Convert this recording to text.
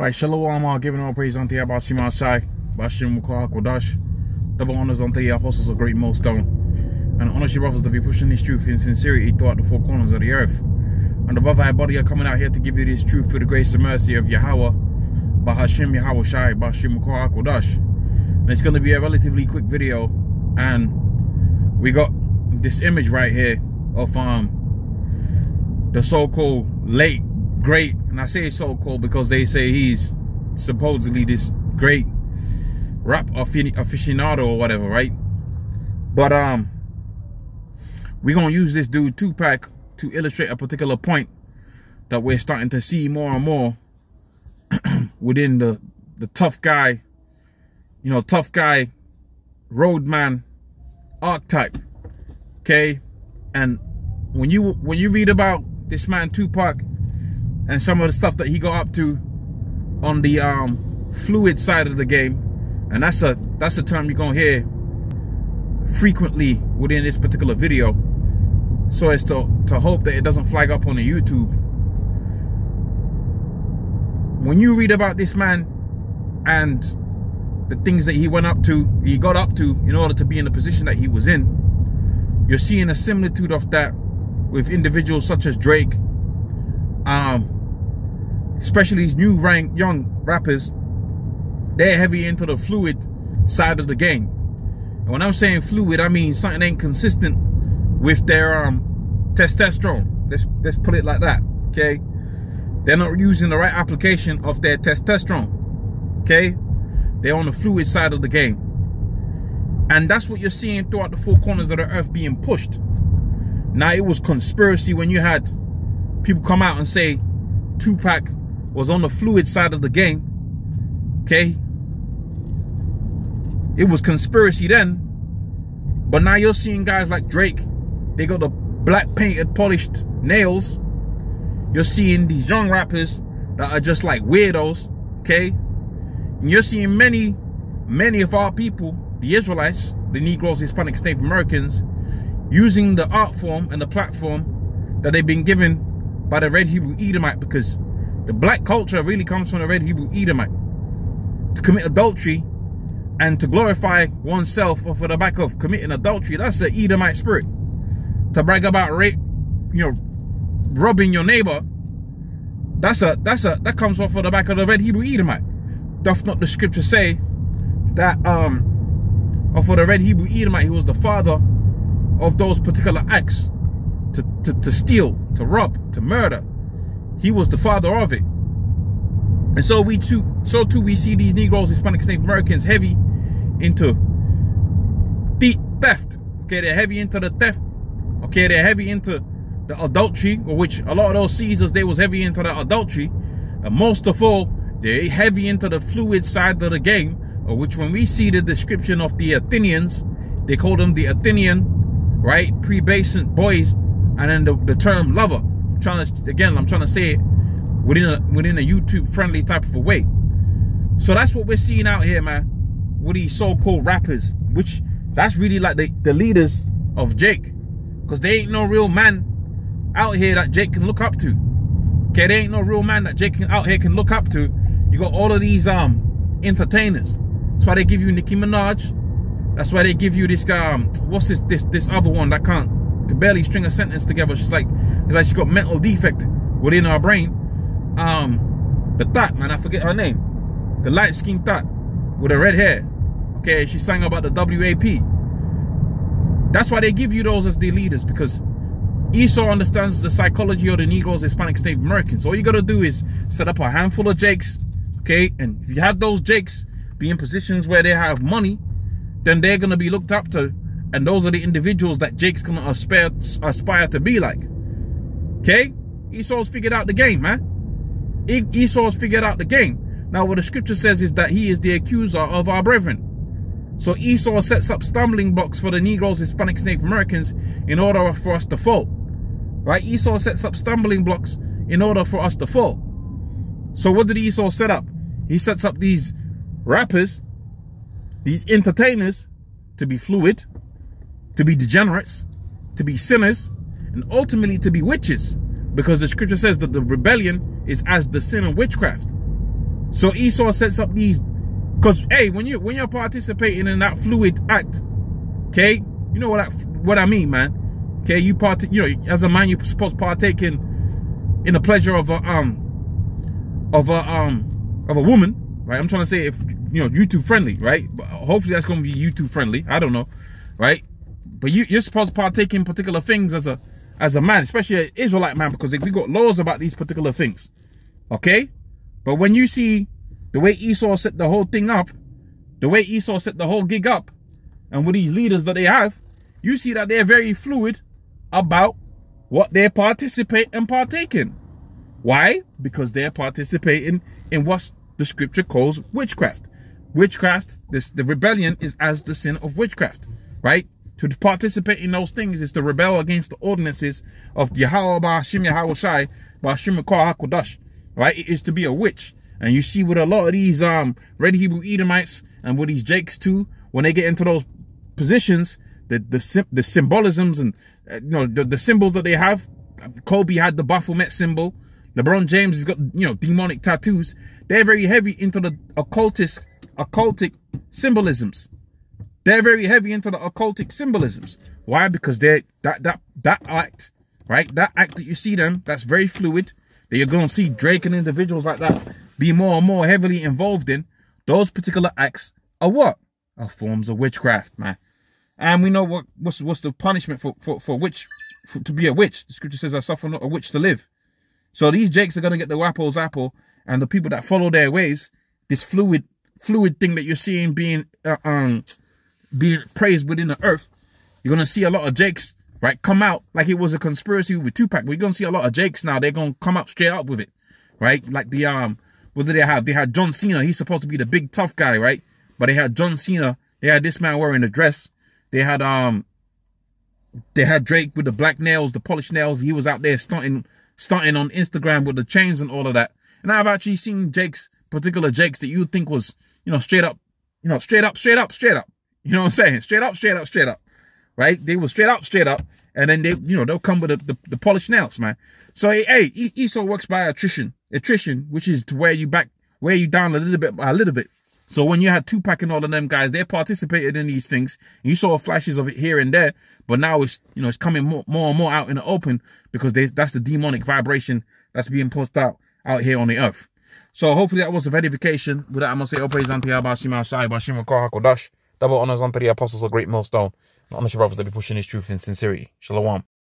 Alright, Shalom, uh, giving all praise unto Yahweh Shema Shai, Bashim Kodash. Double honors unto the apostles of great millstone. And honors your brothers to be pushing this truth in sincerity throughout the four corners of the earth. And above our body are coming out here to give you this truth for the grace and mercy of Yahweh, Bahashim Yahweh Shai, Bashim Kodash. And it's going to be a relatively quick video. And we got this image right here of um the so-called late great, and I say so called because they say he's supposedly this great rap aficionado or whatever, right? But um, we're gonna use this dude Tupac to illustrate a particular point that we're starting to see more and more within the the tough guy, you know, tough guy, roadman archetype. Okay, and when you when you read about this man Tupac and some of the stuff that he got up to on the um, fluid side of the game. And that's a that's a term you're gonna hear frequently within this particular video. So as to, to hope that it doesn't flag up on the YouTube. When you read about this man and the things that he went up to, he got up to in order to be in the position that he was in, you're seeing a similitude of that with individuals such as Drake, um, especially these new rank young rappers, they're heavy into the fluid side of the game. And when I'm saying fluid, I mean something ain't consistent with their um testosterone. Let's let's put it like that. Okay. They're not using the right application of their testosterone. Okay. They're on the fluid side of the game. And that's what you're seeing throughout the four corners of the earth being pushed. Now it was conspiracy when you had people come out and say Tupac was on the fluid side of the game. Okay. It was conspiracy then. But now you're seeing guys like Drake. They got the black painted polished nails. You're seeing these young rappers that are just like weirdos. Okay. And you're seeing many, many of our people, the Israelites, the Negroes, Hispanics, Native Americans, using the art form and the platform that they've been given by the Red Hebrew Edomite because the black culture really comes from the red Hebrew Edomite. To commit adultery and to glorify oneself off of the back of committing adultery, that's an Edomite spirit. To brag about rape, you know, robbing your neighbor, that's a that's a that comes off of the back of the red Hebrew Edomite. Doth not the scripture say that um off of the red Hebrew Edomite, he was the father of those particular acts to, to, to steal, to rob, to murder, he was the father of it. And so we too, so too we see these Negroes, Hispanics, Native Americans heavy into the theft. Okay, they're heavy into the theft. Okay, they're heavy into the adultery, which a lot of those Caesars, they was heavy into the adultery. And most of all, they're heavy into the fluid side of the game, which when we see the description of the Athenians, they call them the Athenian, right, pre-basement boys, and then the, the term lover trying to again, I'm trying to say it within a within a YouTube friendly type of a way. So that's what we're seeing out here, man. With these so-called rappers, which that's really like the, the leaders of Jake. Because they ain't no real man out here that Jake can look up to. Okay, there ain't no real man that Jake can, out here can look up to. You got all of these um entertainers. That's why they give you Nicki Minaj. That's why they give you this um what's this this this other one that can't could barely string a sentence together. She's like, it's like she got mental defect within her brain. Um, the thought, man, I forget her name. The light skinned thought with the red hair. Okay, she sang about the WAP. That's why they give you those as the leaders because Esau understands the psychology of the Negroes, Hispanic, Native Americans. All you gotta do is set up a handful of Jakes, okay? And if you have those Jakes be in positions where they have money, then they're gonna be looked up to and those are the individuals that Jake's gonna aspire, aspire to be like. Okay? Esau's figured out the game, man. Esau's figured out the game. Now, what the scripture says is that he is the accuser of our brethren. So Esau sets up stumbling blocks for the Negroes, Hispanics, Native Americans in order for us to fall. Right? Esau sets up stumbling blocks in order for us to fall. So what did Esau set up? He sets up these rappers, these entertainers to be fluid, to be degenerates, to be sinners, and ultimately to be witches. Because the scripture says that the rebellion is as the sin of witchcraft. So Esau sets up these, because hey, when you when you're participating in that fluid act, okay, you know what I, what I mean, man. Okay, you part, you know, as a man, you're supposed to partake in in the pleasure of a um of a um of a woman, right? I'm trying to say if you know YouTube friendly, right? But hopefully that's going to be YouTube friendly. I don't know, right? But you you're supposed to partake in particular things as a as a man, especially an Israelite man, because we got laws about these particular things. Okay? But when you see the way Esau set the whole thing up, the way Esau set the whole gig up, and with these leaders that they have, you see that they're very fluid about what they participate and partake in. Why? Because they're participating in what the scripture calls witchcraft. Witchcraft, this the rebellion is as the sin of witchcraft, right? To participate in those things is to rebel against the ordinances of Yahweh Ba'ashim Yahweh Shai Ba'ashim HaKodash, right? It is to be a witch. And you see with a lot of these um red Hebrew Edomites and with these Jakes too, when they get into those positions, the the, the symbolisms and uh, you know the, the symbols that they have. Kobe had the Baphomet symbol. LeBron James has got you know demonic tattoos. They're very heavy into the occultist occultic symbolisms. They're very heavy into the occultic symbolisms. Why? Because they're that that that act, right? That act that you see them, that's very fluid. That you're gonna see Drake and individuals like that be more and more heavily involved in. Those particular acts are what? Are forms of witchcraft, man. And we know what what's what's the punishment for for for witch for, to be a witch. The scripture says, "I suffer not a witch to live." So these jakes are gonna get the wapples apple, and the people that follow their ways, this fluid fluid thing that you're seeing being uh, um being praised within the earth, you're gonna see a lot of Jakes, right, come out like it was a conspiracy with Tupac. We're gonna see a lot of Jakes now. They're gonna come up straight up with it, right? Like the um, what did they have? They had John Cena. He's supposed to be the big tough guy, right? But they had John Cena. They had this man wearing a dress. They had um, they had Drake with the black nails, the polished nails. He was out there stunting, stunting on Instagram with the chains and all of that. And I've actually seen Jake's particular Jakes that you think was, you know, straight up, you know, straight up, straight up, straight up. You know what I'm saying? Straight up, straight up, straight up. Right? They were straight up, straight up. And then they, you know, they'll come with the, the, the polished nails, man. So, hey, Esau works by attrition. Attrition, which is to wear you back, wear you down a little bit by a little bit. So when you had Tupac and all of them guys, they participated in these things. You saw flashes of it here and there, but now it's, you know, it's coming more, more and more out in the open because they, that's the demonic vibration that's being pushed out out here on the earth. So hopefully that was a verification. With that, I'm to say, praise unto Yahweh, Shai, Bashim, Kodash. Double honors unto the apostles of great millstone. And honor your brothers that be pushing this truth in sincerity. Shalom.